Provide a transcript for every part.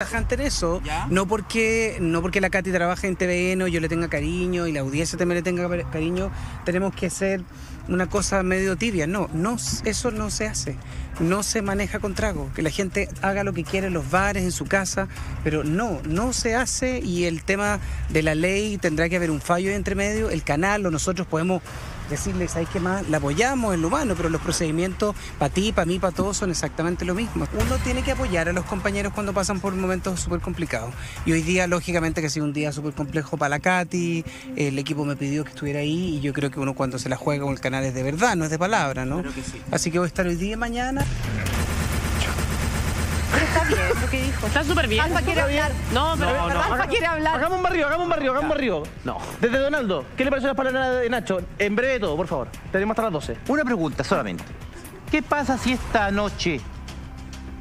tajante en eso, ¿Ya? no porque no porque la Katy trabaja en TVN o yo le tenga cariño y la audiencia también le tenga cariño, tenemos que hacer una cosa medio tibia. No, no, eso no se hace. No se maneja con trago. Que la gente haga lo que quiere en los bares, en su casa, pero no, no se hace y el tema de la ley tendrá que haber un fallo entre medio. El canal o nosotros podemos decirles, ¿sabes qué más? La apoyamos en lo humano, pero los procedimientos para ti, para mí, para todos son exactamente lo mismo. Uno tiene que apoyar a los compañeros cuando pasan por momentos súper complicados. Y hoy día, lógicamente, que ha sido un día súper complejo para la Katy, el equipo me pidió que estuviera ahí y yo creo que uno cuando se la juega con el canal es de verdad, no es de palabra, ¿no? Que sí. Así que voy a estar hoy día y mañana. Pero está bien lo que dijo. Está súper bien. Alfa quiere hablar. No, pero No, no. Alfa quiere hablar. Hagamos un barrio, hagamos un barrio, hagamos un barrio. No. Desde Donaldo, ¿qué le pareció las palabras de Nacho? En breve todo, por favor. Tenemos hasta las 12. Una pregunta solamente. ¿Qué pasa si esta noche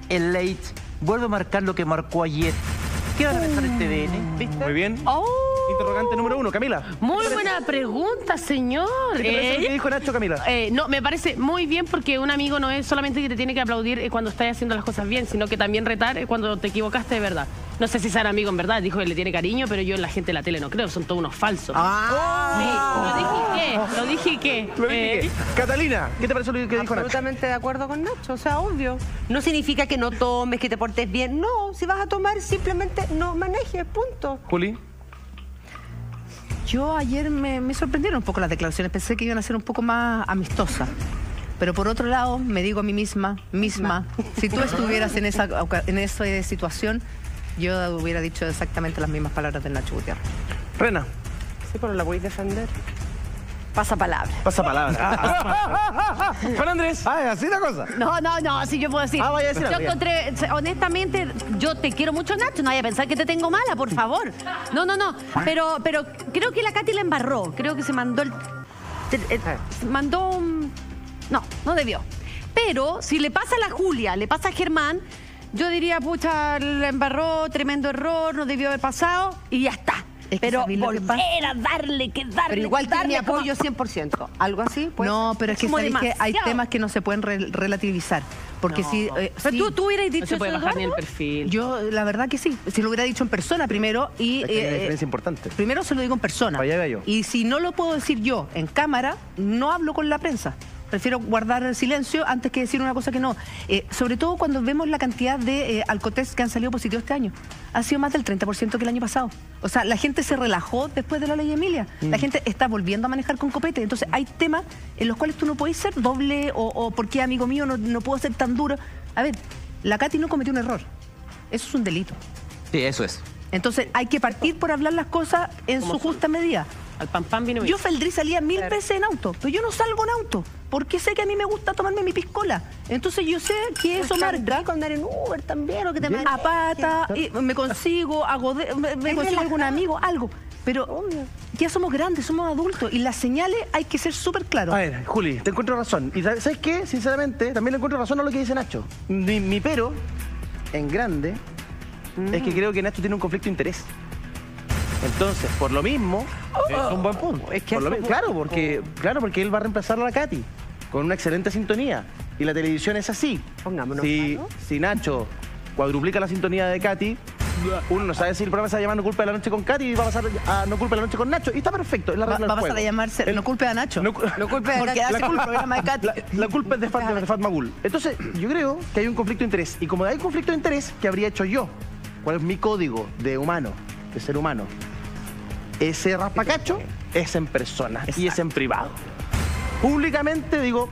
el late vuelve a marcar lo que marcó ayer? ¿Qué van a pensar en TVN? ¿Viste? Muy bien. Oh, Interrogante número uno, Camila. muy buena pregunta, señor. ¿Qué te parece lo que Eh, dijo Nacho, Camila? eh, no, me parece muy bien porque un amigo no es solamente que te tiene que aplaudir eh, cuando estás haciendo las cosas bien, sino que también retar cuando te equivocaste de verdad. No sé si será amigo en verdad, dijo que le tiene cariño, pero yo en la gente de la tele no creo, son todos unos falsos. Ah. Sí, lo dije que, lo dije que. Lo dije eh, que- Catalina, ¿qué te pareció lo que dijo Nacho? Absolutamente de acuerdo con Nacho, o sea, obvio. No significa que no tomes, que te portes bien. No, si vas a tomar, simplemente no manejes, punto. Juli. Yo ayer me, me sorprendieron un poco las declaraciones, pensé que iban a ser un poco más amistosas. Pero por otro lado, me digo a mí misma, misma, si tú estuvieras en esa, en esa situación, yo hubiera dicho exactamente las mismas palabras de Nacho Gutiérrez. Rena, Sí, pero la voy a defender. Pasa palabra. pasa palabra. Juan Andrés. Ah, así la cosa. No, no, no, así yo puedo decir. Ah, vaya a decir yo encontré, honestamente, yo te quiero mucho, Nacho, no vaya a pensar que te tengo mala, por favor. No, no, no, pero, pero creo que la Katy la embarró, creo que se mandó el... eh, mandó un... No, no debió. Pero si le pasa a la Julia, le pasa a Germán, yo diría, pucha, la embarró, tremendo error, no debió haber pasado y ya está. Es que pero ¿sabéis lo que volver pasa? a darle, que darle, Pero igual que tiene mi darle como- apoyo 100%. ¿Algo así? Pues, no, pero es que, sabéis que hay temas que no se pueden re- relativizar. Porque si... eh, Pero sí, tú, tú hubieras no dicho se puede eso, bajar ni el perfil. Yo, la verdad que sí. Si lo hubiera dicho en persona primero y... Es que hay una eh, diferencia importante. Primero se lo digo en persona. Allá yo. Y si no lo puedo decir yo en cámara, no hablo con la prensa. Prefiero guardar el silencio antes que decir una cosa que no. Eh, sobre todo cuando vemos la cantidad de eh, alcotests que han salido positivos este año. Ha sido más del 30% que el año pasado. O sea, la gente se relajó después de la ley Emilia. Mm. La gente está volviendo a manejar con copete. Entonces hay temas en los cuales tú no podés ser doble o, o porque amigo mío no, no puedo ser tan duro. A ver, la Katy no cometió un error. Eso es un delito. Sí, eso es. Entonces hay que partir por hablar las cosas en su justa medida. Al pan pan vino Yo Feldrí salía mil veces en auto, pero yo no salgo en auto, porque sé que a mí me gusta tomarme mi piscola. Entonces yo sé que eso Está marca rico andar en Uber también, o que te a pata, y me consigo, hago de- me, me consigo algún amigo, algo. Pero ya somos grandes, somos adultos y las señales hay que ser súper claros. A ver, Juli, te encuentro razón. Y ¿sabes qué? Sinceramente, también le encuentro razón a lo que dice Nacho. Mi, mi pero, en grande, es que creo que Nacho tiene un conflicto de interés. Entonces, por lo mismo, es un buen punto. Es que Por lo claro, porque, claro, porque él va a reemplazar a la Katy con una excelente sintonía. Y la televisión es así. Pongámonos Si, si Nacho cuadruplica la sintonía de Katy, uno no sabe si el programa se va a llamar No Culpa de la Noche con Katy y va a pasar a No Culpa de la Noche con Nacho. Y está perfecto, es la Va, regla va a del pasar juego. a llamarse El- No culpe a Nacho. No, No culpe de porque Katy. hace un programa de Katy. la, la culpa es de, Fat, de Fat Magul. Entonces, yo creo que hay un conflicto de interés. Y como hay conflicto de interés, ¿qué habría hecho yo? ¿Cuál es mi código de humano, de ser humano? Ese raspacacho es en persona y es en privado. Públicamente digo,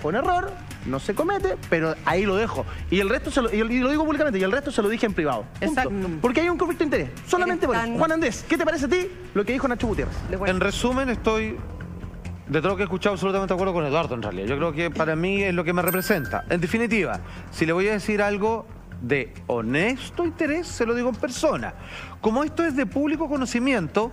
fue un error, no se comete, pero ahí lo dejo. Y el resto se lo, y lo digo públicamente, y el resto se lo dije en privado. Punto. Exacto. Porque hay un conflicto de interés. Solamente por eso. Juan Andrés, ¿qué te parece a ti lo que dijo Nacho Gutiérrez? En resumen, estoy de todo lo que he escuchado absolutamente de acuerdo con Eduardo en realidad. Yo creo que para mí es lo que me representa. En definitiva, si le voy a decir algo de honesto interés, se lo digo en persona. Como esto es de público conocimiento,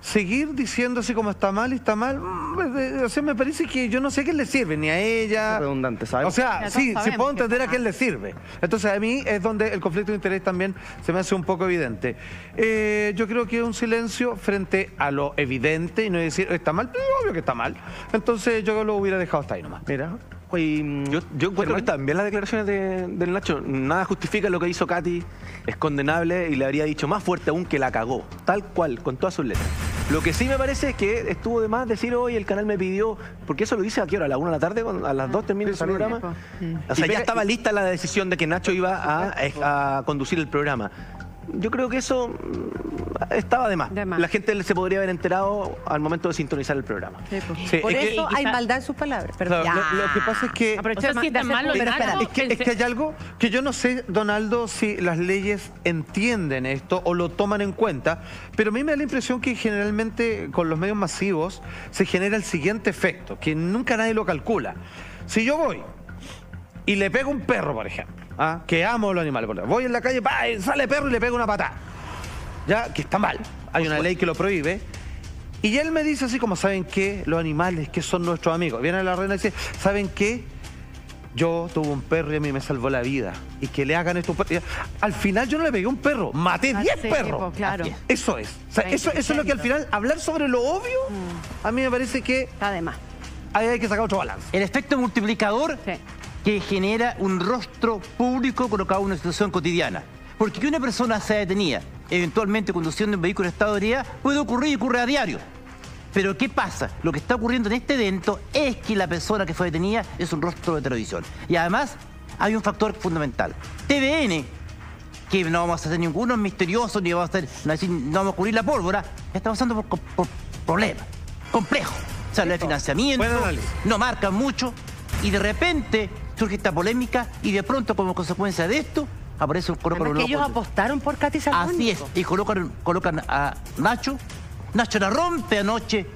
seguir diciendo así como está mal y está mal, mm, o sea, me parece que yo no sé a quién le sirve, ni a ella. Es redundante, ¿sabes? O sea, Ya sí, sabemos puedo entender a quién le sirve. Entonces, a mí es donde el conflicto de interés también se me hace un poco evidente. Eh, yo creo que un silencio frente a lo evidente y no decir, está mal, pero obvio que está mal. Entonces, yo lo hubiera dejado hasta ahí nomás. Mira, Y, mm, Yo, yo encuentro que están bien las declaraciones de- del Nacho. Nada justifica lo que hizo Katy. Es condenable y le habría dicho más fuerte aún que la cagó. Tal cual, con todas sus letras. Lo que sí me parece es que estuvo de más decir hoy el canal me pidió. Porque eso lo dice a qué hora? ¿A la una de la tarde? ¿A las dos termina el programa? O sea, ya estaba lista la decisión de que Nacho iba a, a conducir el programa. Yo creo que eso mm, estaba de más. De más. La gente se podría haber enterado al momento de sintonizar el programa. Sí, Por es que- eso hay quizá- maldad en sus palabras. Claro, Perdón. lo, lo que pasa es que O sea, si malo, Pero espera, Es que, es que hay algo que yo no sé, Donaldo, si las leyes entienden esto o lo toman en cuenta, pero a mí me da la impresión que generalmente con los medios masivos se genera el siguiente efecto, que nunca nadie lo calcula. Si yo voy y le pego un perro, por ejemplo, ¿ah? que amo a los animales, voy en la calle, ¡pa! y sale perro y le pego una patada, ya que está mal, hay una ley que lo prohíbe. Y él me dice así como, ¿saben qué? Los animales que son nuestros amigos. Viene la reina y dice, ¿saben qué? Yo tuve un perro y a mí me salvó la vida. Y que le hagan esto. a un perro. Al final yo no le pegué un perro, maté 10 sí, perros. pues, claro. Eso es. O sea, eso, eso es lo que al final, hablar sobre lo obvio, a mí me parece que Está de más. ahí hay que sacar otro balance. El efecto multiplicador Sí. Que genera un rostro público colocado en una situación cotidiana. Porque que una persona sea detenida, eventualmente conduciendo un vehículo en estado de ebriedad, puede ocurrir y ocurre a diario. Pero ¿qué pasa? Lo que está ocurriendo en este evento es que la persona que fue detenida es un rostro de televisión. Y además hay un factor fundamental. TVN, que no vamos a hacer ninguno misterioso, ni vamos a hacer, no, vamos a cubrir la pólvora, está pasando por, por problemas complejos. O sea, no hay financiamiento, no marcan mucho, y de repente surge esta polémica, y de pronto, como consecuencia de esto, aparece un colocan un que ellos apostaron por Katy Salmón. Así es, y colocan, colocan a Nacho. Nacho la rompe anoche,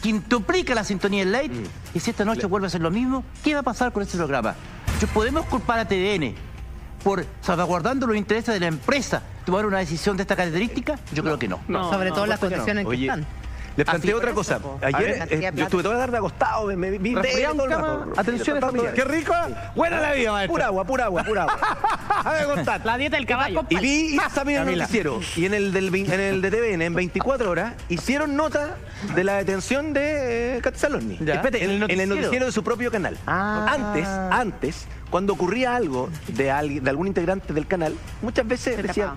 quintuplica la sintonía en late, y si esta noche vuelve a ser lo mismo, ¿qué va a pasar con este programa? Yo- ¿Podemos culpar a TVN por salvaguardando los intereses de la empresa tomar una decisión de esta característica? Yo creo que no. Sobre todo las condiciones en que Oye, están. Les planteo Así, otra cosa. Ayer A ver, eh, yo estuve toda la tarde acostado, me, me vi todo el rato. Atención. Qué rico. Buena la vida, maestro. Pura agua, pura agua, pura agua. Déjame contar. La dieta del caballo. Y vi también el noticiero. Y en el, del, en el de TVN, en 24 horas, hicieron nota de la detención de eh. Ya. Espérate, ¿En el en, en el noticiero? de su propio canal. Antes, antes, cuando ocurría algo de, alguien- de algún integrante del canal, muchas veces decían,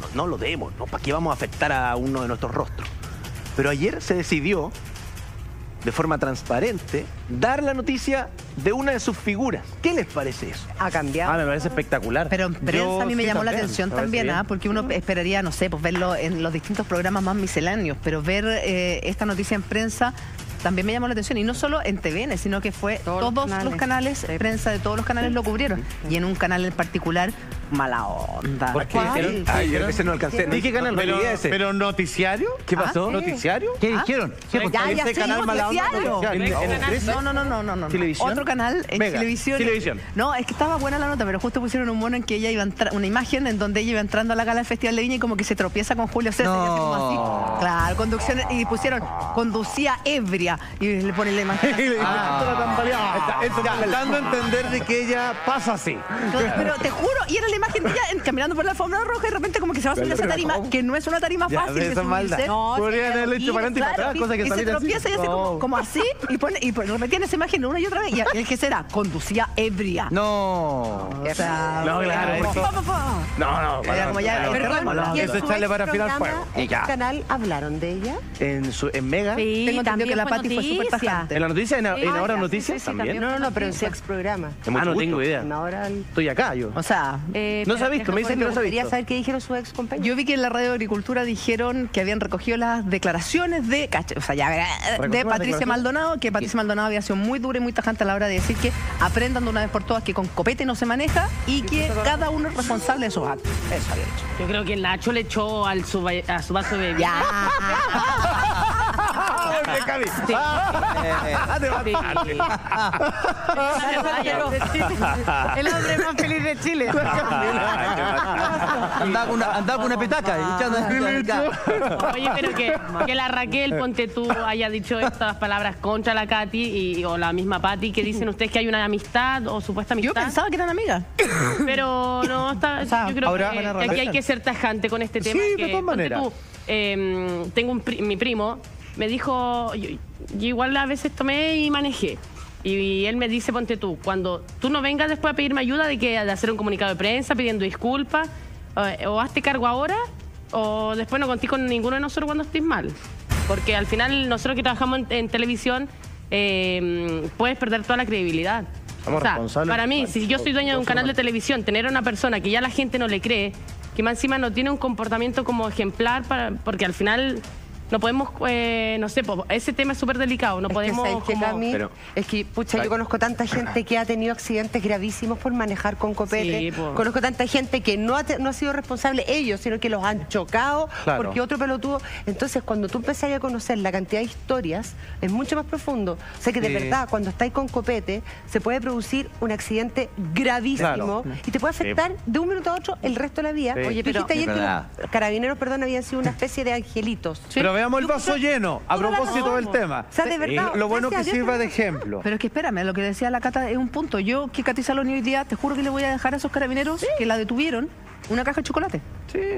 no, no lo demos, ¿no? ¿Para qué vamos a afectar a uno de nuestros rostros? Pero ayer se decidió, de forma transparente, dar la noticia de una de sus figuras. ¿Qué les parece eso? Ha cambiado. Ah, me parece espectacular. Pero en prensa Yo a mí me sí llamó la atención también. ¿ah? porque uno esperaría, no sé, pues verlo en los distintos programas más misceláneos, pero ver eh, esta noticia en prensa también me llamó la atención. Y no solo en TVN, sino que fue Todos todos, los los canales. canales, prensa de todos los canales lo cubrieron. Y en un canal en particular, mala onda. Porque ¿Cuál? dijeron- Ay, yo ese no alcancé. ¿Y qué canal? Pero, ese. pero noticiario. ¿Qué pasó? ¿Noticiario? ¿Qué ¿Ah? dijeron? ¿Qué Ya, canal mala onda. No, no, no, no, no, no. ¿Televisión? Otro canal en televisión. Televisión. No, es que estaba buena la nota, pero justo pusieron un mono en que ella iba a entrar, una imagen en donde ella iba entrando a la gala del Festival de Viña y como que se tropieza con Julio César. y como así. Claro, conducción. Y pusieron, conducía ebria. Y le ponen la imagen. así. Está- está dando a entender de que ella pasa así. Pero te juro, y era la imagen de ella caminando por la alfombra roja y de repente como que se va a subir a esa tarima, que no es una tarima fácil de subirse. No, Podrían haberlo hecho para adelante y para atrás, cosa que y se tropieza y hace como, así y pone y repetían esa imagen una y otra vez y el que será conducía ebria. No. O sea, No, claro. No, no, como ya Perdón, terreno. ¿y en Eso echarle para afilar programa, fuego. ¿en qué canal hablaron de ella? En, su, en Mega. Sí, Tengo entendido también que la fue Pati fue súper tajante. En la noticia, en, en Ah, Ahora Noticias sí, sí, también. No, no, no, pero en su ex programa. Ah, no tengo idea. En ahora el- Estoy acá yo. O sea, Eh, No se ha visto, me dicen que no se ha visto. saber qué dijeron sus ex compañeros. yo vi que en la radio de agricultura dijeron que habían recogido las declaraciones de, cacha- o sea, ya, de las Patricia? Maldonado, que Patricia Maldonado había sido muy dura y muy tajante a la hora de decir que aprendan de una vez por todas que con copete no se maneja y que cada uno es responsable de sus actos. Eso había dicho. Yo creo que el Nacho le echó al su, a su vaso de bebida. Ah, te Sí. El hombre más feliz de Chile. Andaba con una, andaba con una petaca. echando- Oye, pero que, que la Raquel, ponte tú, haya dicho estas palabras contra la Katy y, o la misma Patti, que dicen ustedes que hay una amistad o supuesta Yo amistad. pensaba que eran amigas. Pero no, está, sea, yo creo ahora- que, que aquí hay que ser tajante con este tema. Sí, de que, todas ponte maneras. tú, eh, tengo un pri- mi primo, me dijo, yo, yo igual a veces tomé y manejé. Y él me dice, ponte tú, cuando tú no vengas después a pedirme ayuda de que de hacer un comunicado de prensa pidiendo disculpas, o, o hazte cargo ahora, o después no contís con ninguno de nosotros cuando estés mal. Porque al final nosotros que trabajamos en, en televisión, eh, puedes perder toda la credibilidad. Somos O sea, responsables. para mí, si yo soy dueña de un canal de televisión, tener a una persona que ya la gente no le cree, que más encima no tiene un comportamiento como ejemplar, para, porque al final no podemos, eh, no sé, po- ese tema es súper delicado, no Es que, podemos... ¿sabes qué, como- Cami? Pero- es que, pucha, Ay. yo conozco tanta gente que ha tenido accidentes gravísimos por manejar con copete. Sí, po. conozco tanta gente que no ha, te- no ha sido responsable ellos, sino que los han chocado Claro. porque otro pelotudo. Entonces, cuando tú empezás a conocer la cantidad de historias, es mucho más profundo. O sea que de Sí. verdad, cuando estáis con copete, se puede producir un accidente gravísimo Claro. y te puede afectar de un minuto a otro el resto de la vida. Sí. Oye, pero- dijiste ayer que los carabineros, perdón, habían sido una especie de angelitos. Pero veamos el vaso lleno, a propósito del tema. O sea, de verdad, Lo bueno que sirva de ejemplo. Pero es que espérame, lo que decía la Cata es un punto. Yo, que Katy Saloni hoy día, te juro que le voy a dejar a esos carabineros que la detuvieron una caja de chocolate.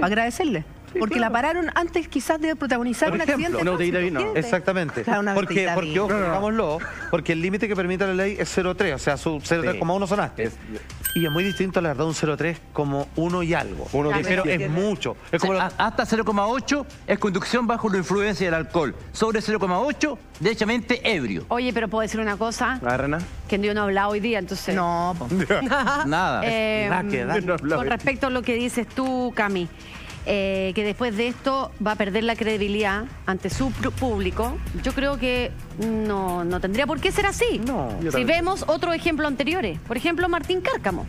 Para agradecerle. porque la pararon antes quizás de protagonizar Por un ejemplo, accidente. una botellita de vino. Exactamente. Claro, una porque, porque ojo, vino. hagámoslo, porque el límite que permite la ley es 0,3, o sea, su 0,3,1 sonaste. Y es muy distinto, la verdad, un 0,3 como uno y algo. Uno Que- pero es mucho. Es como O sea, hasta 0,8 es conducción bajo la influencia del alcohol. Sobre 0,8, derechamente ebrio. Oye, pero puedo decir una cosa, A ver, Rena. que yo no he hablado hoy día, entonces... No. Nada. Eh, nada que con respecto a lo que dices tú, Cami, eh, que después de esto va a perder la credibilidad ante su público, yo creo que no, no tendría por qué ser así. No, si vemos otros ejemplos anteriores, por ejemplo, Martín Cárcamo.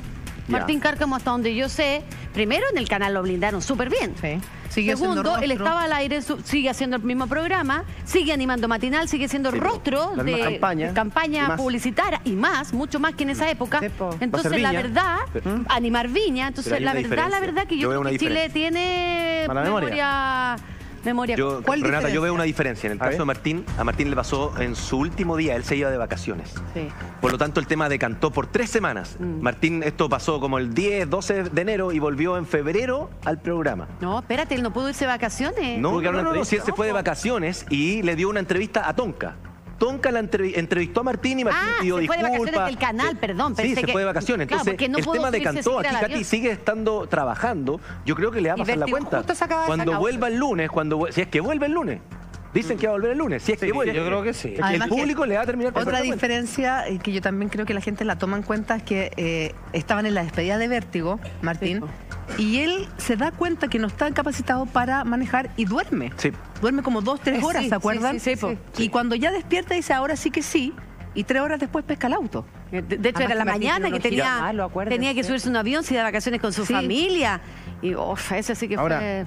Martín Cárcamo, hasta donde yo sé, primero en el canal lo blindaron súper bien. Sí. Sigue Segundo, él estaba al aire, su- sigue haciendo el mismo programa, sigue animando matinal, sigue siendo Sí, rostro de campaña, campaña y publicitaria y más, mucho más que en esa época. Entonces, la verdad, Pero- animar Viña, entonces la verdad, la verdad que yo, creo que Chile tiene Mala memoria. memoria. Memoria Yo, ¿Cuál Renata, yo veo una diferencia. En el caso de Martín, a Martín le pasó en su último día, él se iba de vacaciones. Sí. Por lo tanto, el tema decantó por tres semanas. Mm. Martín, esto pasó como el 10, 12 de enero y volvió en febrero al programa. No, espérate, él no pudo irse de vacaciones. No, no, si él se fue de vacaciones y le dio una entrevista a Tonka. Tonka la entrevi- entrevistó a Martín y Martín Ah, pidió se fue de vacaciones del canal, perdón, Sí, pensé se que- fue de vacaciones. Entonces, no el tema decantó. siquiera Aquí Katy sigue estando trabajando. Yo creo que le va a pasar la cuenta. de Cuando vuelva el lunes, cuando si es que vuelve el lunes. Dicen que va a volver el lunes. Si es que vuelve. yo creo que sí. Es que Además el público que le va a terminar Otra la cuenta. diferencia eh, que yo también creo que la gente la toma en cuenta es que eh, estaban en la despedida de Vértigo, Martín, y él se da cuenta que no está capacitado para manejar y duerme. Sí. Duerme como dos, tres Eh, horas, sí, ¿se acuerdan? sí, sí, sí, po. Y cuando ya despierta dice, ahora sí que sí, y tres horas después pesca el auto. De, de hecho, Además era la Martín mañana que tenía, tenía que subirse un avión, se iba de vacaciones con su Sí. familia. Y uf, ese sí que Ahora, fue.